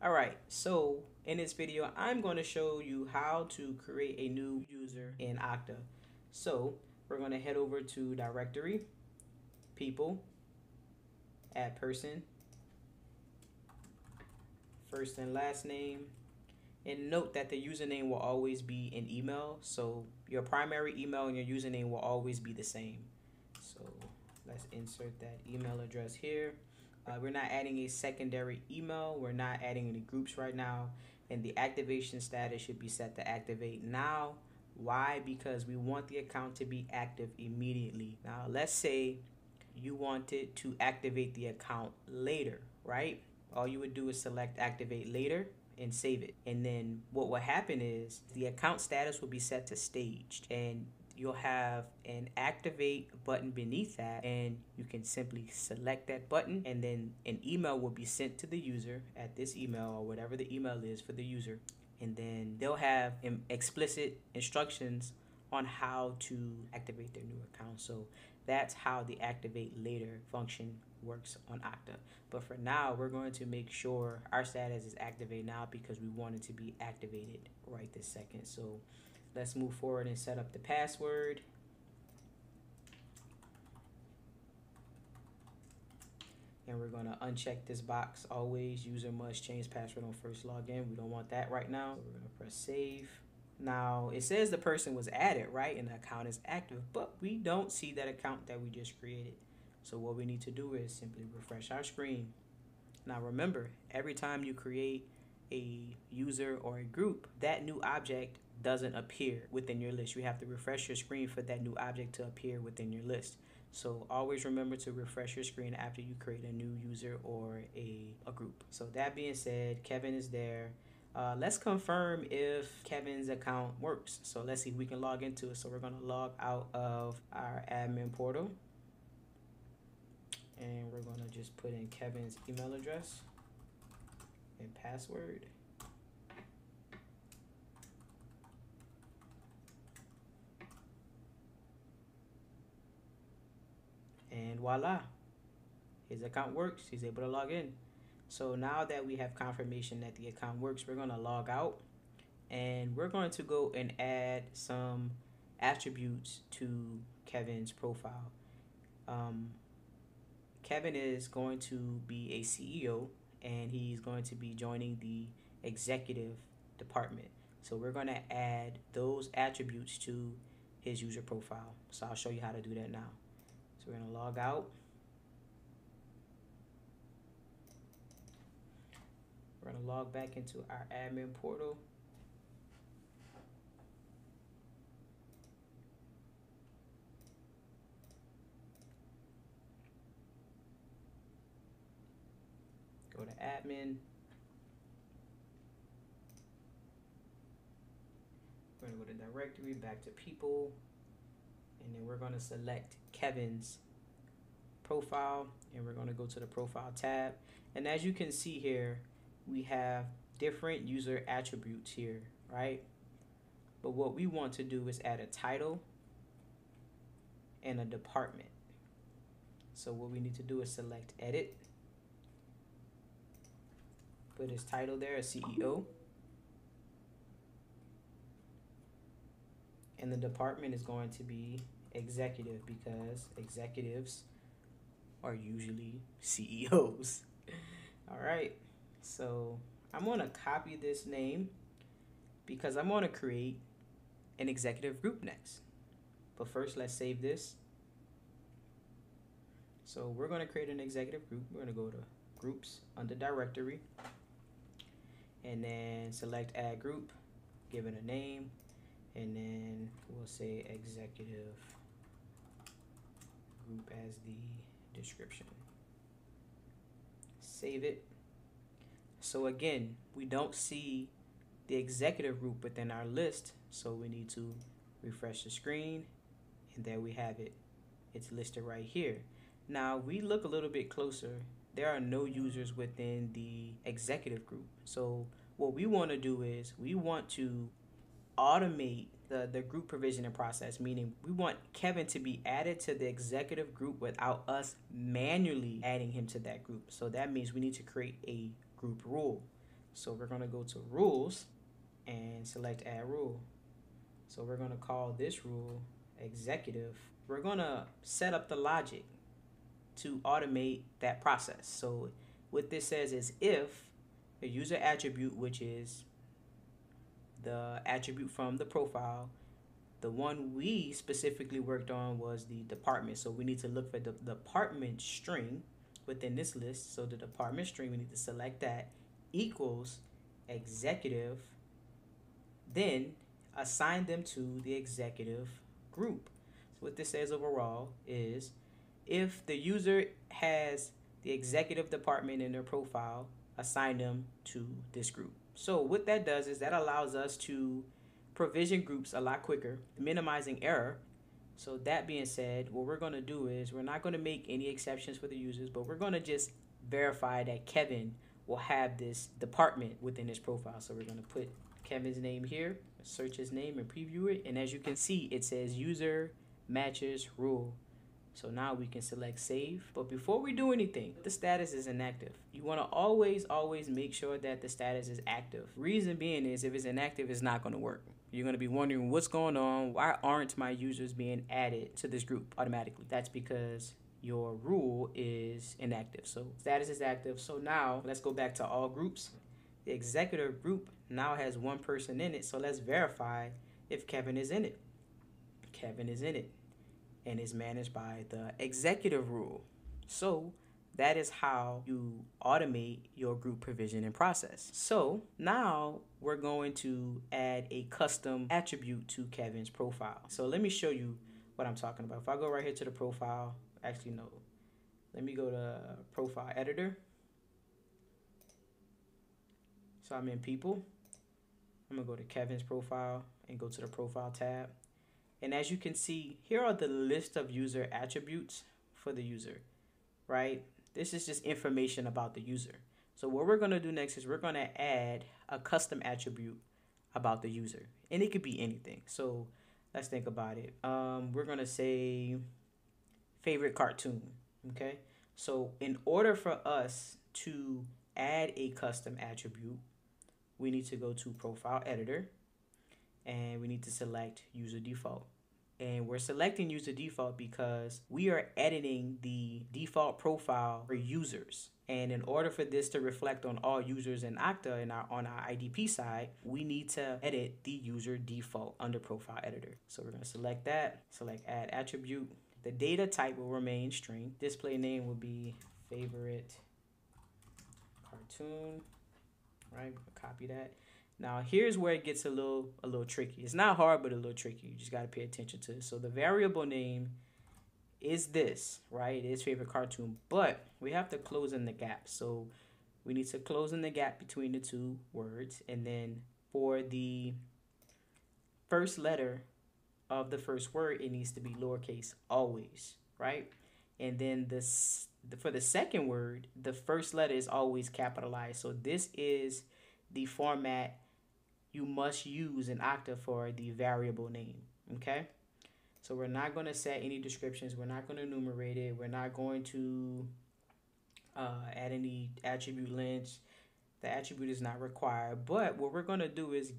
All right, so in this video, I'm going to show you how to create a new user in Okta. So we're going to head over to directory, people, add person, first and last name, and note that the username will always be an email. So your primary email and your username will always be the same. So let's insert that email address here. Uh, we're not adding a secondary email. We're not adding any groups right now. And the activation status should be set to activate now. Why? Because we want the account to be active immediately. Now, let's say you wanted to activate the account later, right? All you would do is select activate later and save it. And then what will happen is the account status will be set to staged and you'll have an activate button beneath that and you can simply select that button and then an email will be sent to the user at this email or whatever the email is for the user and then they'll have explicit instructions on how to activate their new account so that's how the activate later function works on Okta. But for now, we're going to make sure our status is activate now because we want it to be activated right this second. So Let's move forward and set up the password. And we're to uncheck this box always. User must change password on first login. We don't want that right now. So we're to press save. Now it says the person was added, right? And the account is active, but we don't see that account that we just created. So what we need to do is simply refresh our screen. Now remember, every time you create a user or a group, that new object doesn't appear within your list. You have to refresh your screen for that new object to appear within your list. So always remember to refresh your screen after you create a new user or a, a group. So that being said, Kevin is there. Uh, let's confirm if Kevin's account works. So let's see if we can log into it. So we're going to log out of our admin portal. And we're going to just put in Kevin's email address and password. and voila his account works he's able to log in. So now that we have confirmation that the account works we're going to log out and we're going to go and add some attributes to Kevin's profile. Um, Kevin is going to be a CEO and he's going to be joining the executive department. So we're going to add those attributes to his user profile. So I'll show you how to do that now we're going to log out. We're going to log back into our admin portal. Go to admin. We're going to go to directory, back to people and then we're going to select Kevin's profile and we're going to go to the profile tab. And as you can see here we have different user attributes here right? But what we want to do is add a title and a department. So what we need to do is select edit. Put his title there as CEO and the department is going to be executive because executives are usually CEOs. All right, so I'm going to copy this name because I'm going to create an executive group next. But first, let's save this. So we're going to create an executive group. We're going to go to groups under directory and then select add group, give it a name, and then we'll say executive group as the description. Save it. So again, we don't see the executive group within our list, so we need to refresh the screen, and there we have it. It's listed right here. Now, we look a little bit closer. There are no users within the executive group. So what we want to do is we want to automate the, the group provisioning process, meaning we want Kevin to be added to the executive group without us manually adding him to that group. So that means we need to create a group rule. So we're going to go to rules and select add rule. So we're going to call this rule executive. We're going to set up the logic to automate that process. So what this says is if a user attribute, which is the attribute from the profile, the one we specifically worked on was the department. So we need to look for the department string within this list. So the department string, we need to select that equals executive, then assign them to the executive group. So what this says overall is if the user has the executive department in their profile, assign them to this group. So what that does is that allows us to provision groups a lot quicker, minimizing error. So that being said, what we're going to do is we're not going to make any exceptions for the users, but we're going to just verify that Kevin will have this department within his profile. So we're going to put Kevin's name here, search his name and preview it. And as you can see, it says user matches rule. So now we can select save. But before we do anything, the status is inactive. You want to always, always make sure that the status is active. Reason being is if it's inactive, it's not going to work. You're going to be wondering what's going on. Why aren't my users being added to this group automatically? That's because your rule is inactive. So status is active. So now let's go back to all groups. The executive group now has one person in it. So let's verify if Kevin is in it. Kevin is in it and is managed by the executive rule. So that is how you automate your group provision and process. So now we're going to add a custom attribute to Kevin's profile. So let me show you what I'm talking about. If I go right here to the profile, actually no, let me go to profile editor. So I'm in people. I'm gonna go to Kevin's profile and go to the profile tab. And as you can see, here are the list of user attributes for the user, right? This is just information about the user. So what we're going to do next is we're going to add a custom attribute about the user. And it could be anything. So let's think about it. Um, we're going to say favorite cartoon, okay? So in order for us to add a custom attribute, we need to go to profile editor and we need to select user default. And we're selecting user default because we are editing the default profile for users. And in order for this to reflect on all users in Okta and our, on our IDP side, we need to edit the user default under profile editor. So we're to select that, select add attribute. The data type will remain string. Display name will be favorite cartoon, right? Copy that. Now here's where it gets a little a little tricky. It's not hard, but a little tricky. You just got to pay attention to it. So the variable name is this, right? It is favorite cartoon, but we have to close in the gap. So we need to close in the gap between the two words, and then for the first letter of the first word, it needs to be lowercase always, right? And then this for the second word, the first letter is always capitalized. So this is the format you must use an Okta for the variable name. Okay? So we're not going to set any descriptions. We're not going to enumerate it. We're not going to uh, add any attribute lengths. The attribute is not required. But what we're going to do is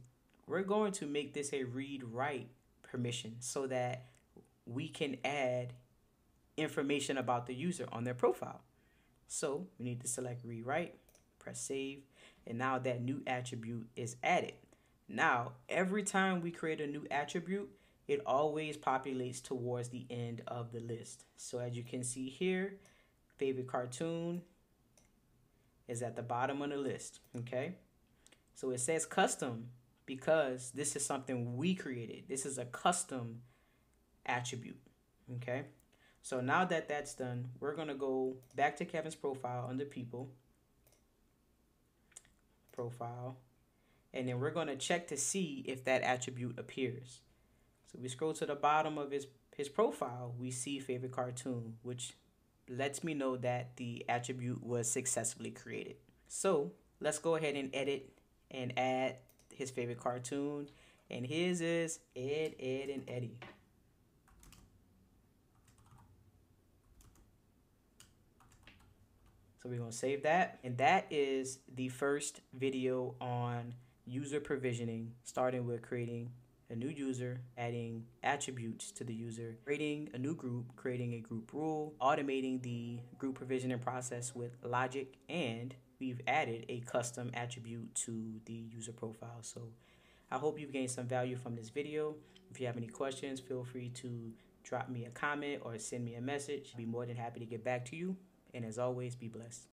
we're going to make this a read write permission so that we can add information about the user on their profile. So we need to select read write, press save, and now that new attribute is added. Now, every time we create a new attribute, it always populates towards the end of the list. So as you can see here, favorite cartoon is at the bottom of the list, okay? So it says custom because this is something we created. This is a custom attribute, okay? So now that that's done, we're gonna go back to Kevin's profile under people, profile, and then we're going to check to see if that attribute appears. So we scroll to the bottom of his, his profile, we see favorite cartoon, which lets me know that the attribute was successfully created. So let's go ahead and edit and add his favorite cartoon. And his is Ed, Ed, and Eddy. So we're going to save that. And that is the first video on user provisioning, starting with creating a new user, adding attributes to the user, creating a new group, creating a group rule, automating the group provisioning process with logic, and we've added a custom attribute to the user profile. So I hope you've gained some value from this video. If you have any questions, feel free to drop me a comment or send me a message. I'd be more than happy to get back to you. And as always, be blessed.